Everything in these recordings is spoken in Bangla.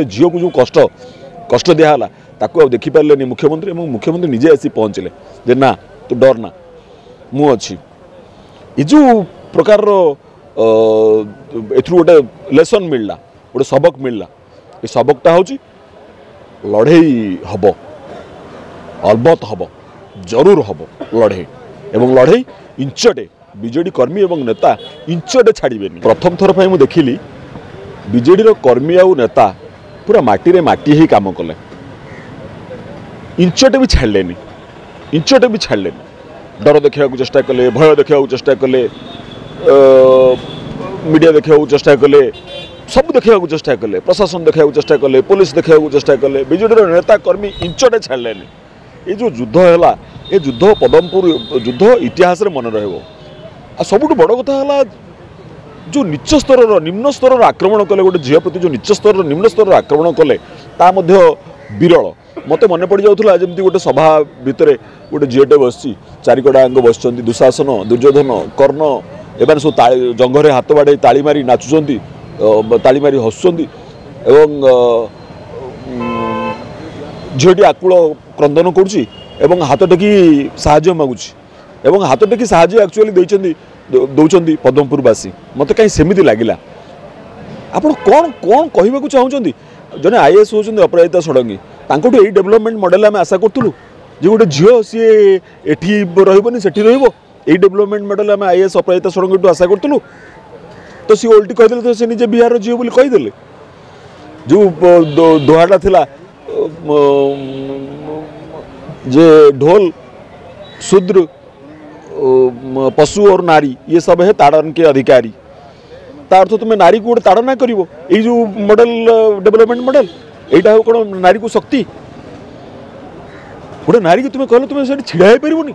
ଝିଅକୁ ଯେଉଁ କଷ୍ଟ କଷ୍ଟ ଦିଆହେଲା ତାକୁ ଆଉ ଦେଖିପାରିଲେନି ମୁଖ୍ୟମନ୍ତ୍ରୀ ଏବଂ ମୁଖ୍ୟମନ୍ତ୍ରୀ ନିଜେ ଆସି ପହଞ୍ଚିଲେ ଯେ ନା ତୁ ଡର ନା ମୁଁ ଅଛି ଏ ଯେଉଁ ପ୍ରକାରର ଏଥିରୁ ଗୋଟେ ଲେସନ୍ ମିଳିଲା ଗୋଟେ ସବକ ମିଳିଲା ଏ ସବକଟା ହେଉଛି ଲଢ଼େଇ ହେବ ଅଲବତ ହେବ ଜରୁର ହେବ ଲଢ଼େଇ ଏବଂ ଲଢ଼େଇ ଇଞ୍ଚଟେ ବିଜେଡ଼ି କର୍ମୀ ଏବଂ ନେତା ଇଞ୍ଚଟେ ଛାଡ଼ିବେନି ପ୍ରଥମ ଥର ପାଇଁ ମୁଁ ଦେଖିଲି ବିଜେଡ଼ିର କର୍ମୀ ଆଉ ନେତା ପୁରା ମାଟିରେ ମାଟି ହିଁ କାମ କଲେ ଇଞ୍ଚଟେ ବି ଛାଡ଼ିଲେନି ଇଞ୍ଚଟେ ବି ଛାଡ଼ିଲେନି ଡର ଦେଖାଇବାକୁ ଚେଷ୍ଟା କଲେ ଭୟ ଦେଖାଇବାକୁ ଚେଷ୍ଟା କଲେ ମିଡ଼ିଆ ଦେଖାଇବାକୁ ଚେଷ୍ଟା କଲେ ସବୁ ଦେଖାଇବାକୁ ଚେଷ୍ଟା କଲେ ପ୍ରଶାସନ ଦେଖାଇବାକୁ ଚେଷ୍ଟା କଲେ ପୋଲିସ ଦେଖାଇବାକୁ ଚେଷ୍ଟା କଲେ ବିଜେଡ଼ିର ନେତା କର୍ମୀ ଇଞ୍ଚଟେ ଛାଡ଼ିଲେନି ଏ ଯେଉଁ ଯୁଦ୍ଧ ହେଲା ଏ ଯୁଦ୍ଧ ପଦମପୁର ଯୁଦ୍ଧ ଇତିହାସରେ ମନେ ରହିବ ଆଉ ସବୁଠୁ ବଡ଼ କଥା ହେଲା ଯେଉଁ ନିଚ ସ୍ତରର ନିମ୍ନ ସ୍ତରର ଆକ୍ରମଣ କଲେ ଗୋଟେ ଝିଅ ପ୍ରତି ଯେଉଁ ନିଚ ସ୍ତରର ନିମ୍ନ ସ୍ତରର ଆକ୍ରମଣ କଲେ ତା ମଧ୍ୟ ବିରଳ ମୋତେ ମନେ ପଡ଼ିଯାଉଥିଲା ଯେମିତି ଗୋଟେ ସଭା ଭିତରେ ଗୋଟେ ଝିଅଟେ ବସିଛି ଚାରିକଡ଼ାଙ୍କ ବସିଛନ୍ତି ଦୁଃଶାସନ ଦୁର୍ଯ୍ୟୋଧନ କର୍ଣ୍ଣ ଏମାନେ ସବୁ ତାଳି ଜଙ୍ଘରେ ହାତ ବାଡ଼େଇ ତାଳି ମାରି ନାଚୁଛନ୍ତି ତାଳି ମାରି ହସୁଛନ୍ତି ଏବଂ ଝିଅଟି ଆକୁଳ କ୍ରନ୍ଦନ କରୁଛି ଏବଂ ହାତ ଟେକି ସାହାଯ୍ୟ ମାଗୁଛି ଏବଂ ହାତ ଟେକି ସାହାଯ୍ୟ ଆକ୍ଚୁଆଲି ଦେଇଛନ୍ତି ଦେଉଛନ୍ତି ପଦ୍ମପୁରବାସୀ ମୋତେ କାହିଁ ସେମିତି ଲାଗିଲା ଆପଣ କ'ଣ କ'ଣ କହିବାକୁ ଚାହୁଁଛନ୍ତି ଜଣେ ଆଇଏଏସ୍ ହେଉଛନ୍ତି ଅପରାଜିତା ଷଡ଼ଙ୍ଗୀ ତାଙ୍କଠୁ ଏଇ ଡେଭଲପମେଣ୍ଟ ମଡ଼େଲ ଆମେ ଆଶା କରୁଥିଲୁ ଯେ ଗୋଟେ ଝିଅ ସିଏ ଏଠି ରହିବନି ସେଠି ରହିବ ଏଇ ଡେଭଲପମେଣ୍ଟ ମଡ଼େଲ ଆମେ ଆଇଏଏସ୍ ଅପରାଜିତା ଷଡ଼ଙ୍ଗୀଠୁ ଆଶା କରୁଥିଲୁ ତ ସିଏ ଓଲଟି କହିଦେଲେ ତ ସେ ନିଜେ ବିହାରର ଝିଅ ବୋଲି କହିଦେଲେ ଯେଉଁ ଦୋହାଟା ଥିଲା ଯେ ଢୋଲ ଶୂଦ୍ର पशु और नारी ये सब है ताड़न के अधिकारी तार तुम्हें नारी को गोटे ताड़ना कर जो मॉडल डेवलपमेंट मॉडल यहाँ कौन नारी को शक्ति गोटे नारी को तुम्हें कह तुम सेड़ा ही पार्बन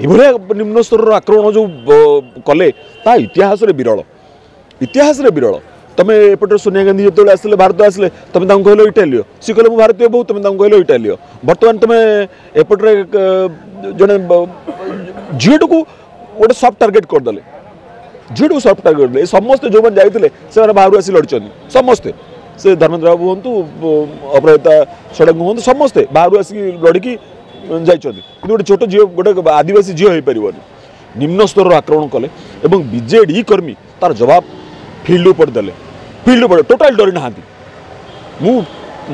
ये निम्न स्तर आक्रमण जो कले इतिहास विरल इतिहास विरल तुम्हें एपटे सोनिया गांधी जो आस भारत आसे तुम्हें कहल इटालीय सी कह भारतीय बहुत तुम कहल इटालीय बर्तमान तुम एपटे जो ଝିଅଟିକୁ ଗୋଟେ ସଫ୍ଟ ଟାର୍ଗେଟ୍ କରିଦେଲେ ଝିଅଟିକୁ ସଫ୍ଟ ଟାର୍ଗେଟ୍ ଦେଲେ ସମସ୍ତେ ଯେଉଁମାନେ ଯାଇଥିଲେ ସେମାନେ ବାହାରୁ ଆସି ଲଢ଼ିଛନ୍ତି ସମସ୍ତେ ସେ ଧର୍ମେନ୍ଦ୍ର ବାବୁ ହୁଅନ୍ତୁ ଅପରାଜିତା ଷଡ଼ଙ୍ଗୀ ହୁଅନ୍ତୁ ସମସ୍ତେ ବାହାରୁ ଆସିକି ଲଢ଼ିକି ଯାଇଛନ୍ତି କିନ୍ତୁ ଗୋଟେ ଛୋଟ ଝିଅ ଗୋଟେ ଆଦିବାସୀ ଝିଅ ହୋଇପାରିବନି ନିମ୍ନ ସ୍ତରର ଆକ୍ରମଣ କଲେ ଏବଂ ବିଜେଡ଼ି କର୍ମୀ ତାର ଜବାବ ଫିଲ୍ଡ ଉପରେ ଦେଲେ ଫିଲ୍ଡ ଉପରେ ଟୋଟାଲ ଡରି ନାହାନ୍ତି ମୁଁ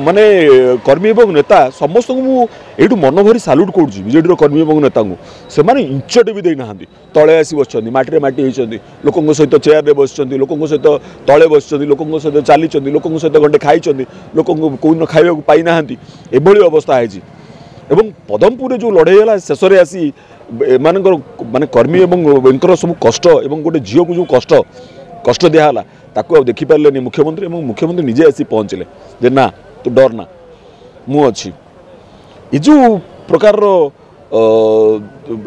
মানে কর্মী এবং নেতা সমস্ত এইটু মনভরি সাল্যুট করছি বিজেডির কর্মী এবং নেতা সে ইঞ্চটে বি না তলে আসি বসছেন মাটিরে মাটি হয়েছেন লোক সহ চেয়ারে বসছেন লোক সহ তলে বসছেন লোক সহ চালিছেন লোক সহ গণ্ডে খাইছেন লোক কেউ খাইব পাই না এভাবে অবস্থা হয়েছে এবং পদমপুরে যে লড়াই হল শেষে আসি এমান মানে কর্মী এবং এঙ্কর সব কষ্ট এবং গোটে ঝিউকু যে কষ্ট কষ্ট দিয়া হল তাকে দেখিপারে মুখ্যমন্ত্রী এবং মুখ্যমন্ত্রী নিজে আসি পৌঁছলে যে না ତୁ ଡରନା ମୁଁ ଅଛି ଏ ଯେଉଁ ପ୍ରକାରର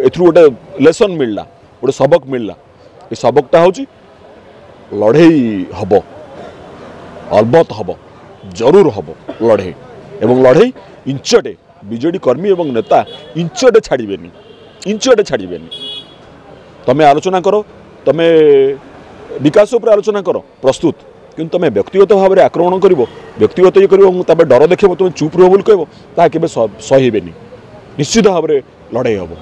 ଏଥିରୁ ଗୋଟେ ଲେସନ୍ ମିଳିଲା ଗୋଟେ ସବକ ମିଳିଲା ଏ ସବକଟା ହେଉଛି ଲଢ଼େଇ ହେବ ଅଲବତ ହେବ ଜରୁର ହେବ ଲଢ଼େଇ ଏବଂ ଲଢ଼େଇ ଇଞ୍ଚଟେ ବିଜେଡ଼ି କର୍ମୀ ଏବଂ ନେତା ଇଞ୍ଚଟେ ଛାଡ଼ିବେନି ଇଞ୍ଚଟେ ଛାଡ଼ିବେନି ତମେ ଆଲୋଚନା କର ତମେ ବିକାଶ ଉପରେ ଆଲୋଚନା କର ପ୍ରସ୍ତୁତ কিন্তু তুমি ব্যক্তিগতভাবে আক্রমণ করিব ব্যক্তিগতই করিব আমি তebe ডর দেখব তুমি চুপ রও বল কইব তা কিবে সহিবে নি নিশ্চিতভাবে লড়াই হব